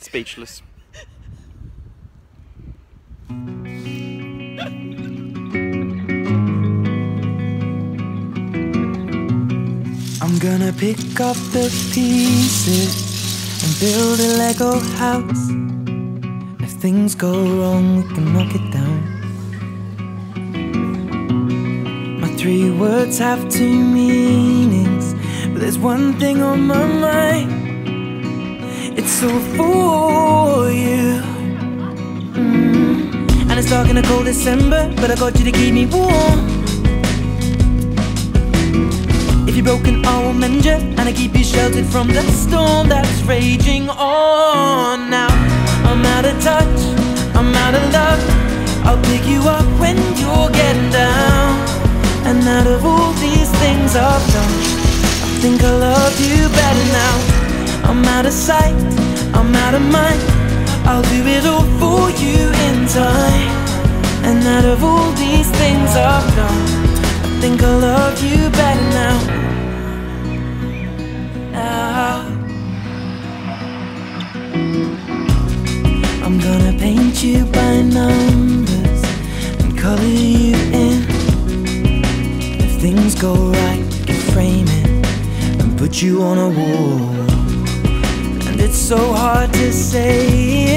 Speechless. I'm gonna pick up the pieces and build a Lego house. If things go wrong, we can knock it down. My three words have two meanings, but there's one thing on my mind. It's all for you. Mm. And it's dark in a cold December, but I got you to keep me warm. If you're broken, I will mend you And I keep you sheltered from the storm that's raging on Now, I'm out of touch, I'm out of love I'll pick you up when you're getting down And out of all these things I've done I think I love you better now I'm out of sight, I'm out of mind I'll do it all for you in time And out of all these things I've done I think I love you better now I'm gonna paint you by numbers and color you in. If things go right, we can frame it and put you on a wall. Hard to say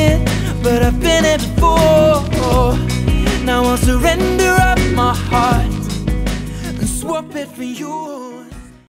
it, but I've been it before. Now I'll surrender up my heart and swap it for yours.